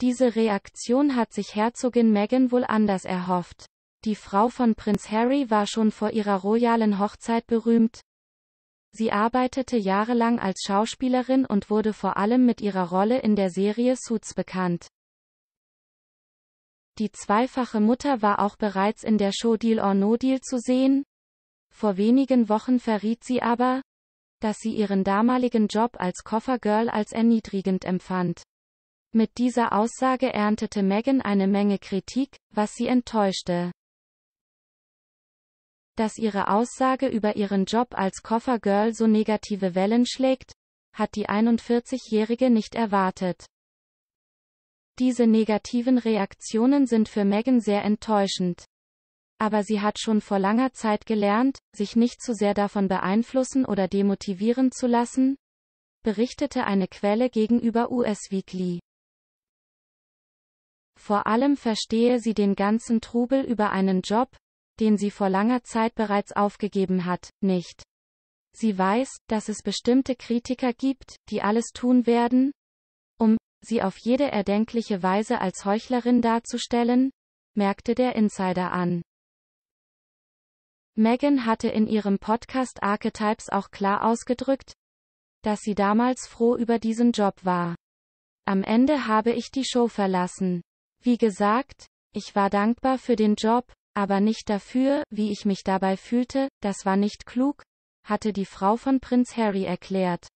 Diese Reaktion hat sich Herzogin Meghan wohl anders erhofft. Die Frau von Prinz Harry war schon vor ihrer royalen Hochzeit berühmt. Sie arbeitete jahrelang als Schauspielerin und wurde vor allem mit ihrer Rolle in der Serie Suits bekannt. Die zweifache Mutter war auch bereits in der Show Deal or No Deal zu sehen. Vor wenigen Wochen verriet sie aber, dass sie ihren damaligen Job als Koffergirl als erniedrigend empfand. Mit dieser Aussage erntete Meghan eine Menge Kritik, was sie enttäuschte. Dass ihre Aussage über ihren Job als Koffergirl so negative Wellen schlägt, hat die 41-Jährige nicht erwartet. Diese negativen Reaktionen sind für Meghan sehr enttäuschend. Aber sie hat schon vor langer Zeit gelernt, sich nicht zu sehr davon beeinflussen oder demotivieren zu lassen, berichtete eine Quelle gegenüber US Weekly. Vor allem verstehe sie den ganzen Trubel über einen Job, den sie vor langer Zeit bereits aufgegeben hat, nicht. Sie weiß, dass es bestimmte Kritiker gibt, die alles tun werden, um sie auf jede erdenkliche Weise als Heuchlerin darzustellen, merkte der Insider an. Megan hatte in ihrem Podcast Archetypes auch klar ausgedrückt, dass sie damals froh über diesen Job war. Am Ende habe ich die Show verlassen. Wie gesagt, ich war dankbar für den Job, aber nicht dafür, wie ich mich dabei fühlte, das war nicht klug, hatte die Frau von Prinz Harry erklärt.